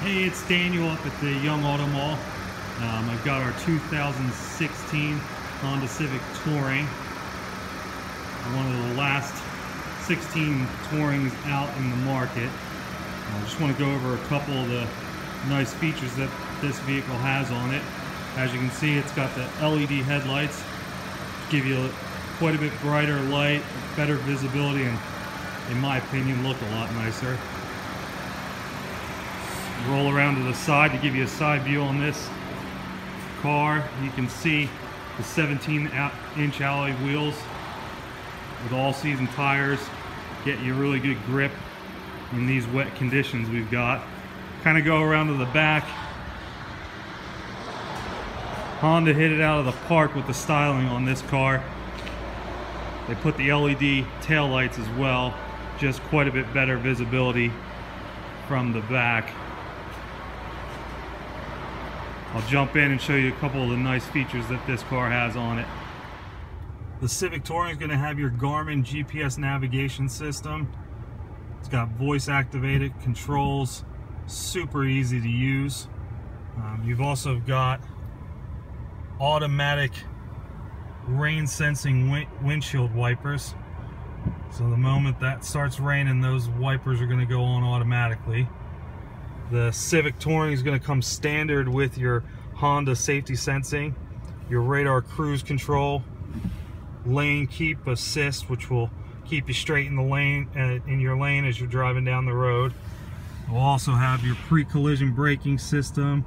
Hey, it's Daniel up at the Young Auto Mall. Um, I've got our 2016 Honda Civic Touring. One of the last 16 Tourings out in the market. I just want to go over a couple of the nice features that this vehicle has on it. As you can see, it's got the LED headlights, give you quite a bit brighter light, better visibility, and in my opinion, look a lot nicer roll around to the side to give you a side view on this car. You can see the 17 inch alloy wheels with all season tires get you a really good grip in these wet conditions we've got. Kind of go around to the back. Honda hit it out of the park with the styling on this car. They put the LED tail lights as well, just quite a bit better visibility from the back. I'll jump in and show you a couple of the nice features that this car has on it. The Civic Touring is going to have your Garmin GPS navigation system. It's got voice activated controls, super easy to use. Um, you've also got automatic rain sensing windshield wipers. So the moment that starts raining, those wipers are going to go on automatically. The Civic Touring is going to come standard with your Honda safety sensing, your radar cruise control, lane keep assist, which will keep you straight in the lane uh, in your lane as you're driving down the road. We'll also have your pre-collision braking system,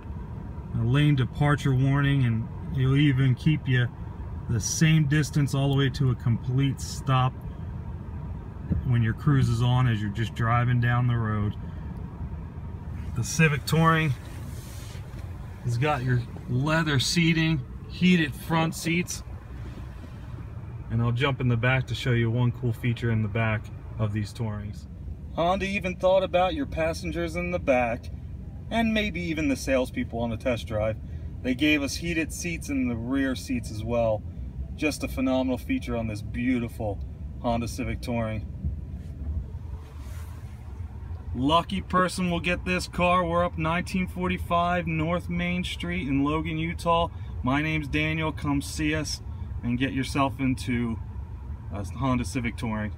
a lane departure warning, and it'll even keep you the same distance all the way to a complete stop when your cruise is on as you're just driving down the road. The Civic Touring has got your leather seating, heated front seats, and I'll jump in the back to show you one cool feature in the back of these Tourings. Honda even thought about your passengers in the back, and maybe even the salespeople on the test drive. They gave us heated seats in the rear seats as well. Just a phenomenal feature on this beautiful Honda Civic Touring. Lucky person will get this car. We're up 1945 North Main Street in Logan, Utah. My name's Daniel. Come see us and get yourself into a Honda Civic Touring.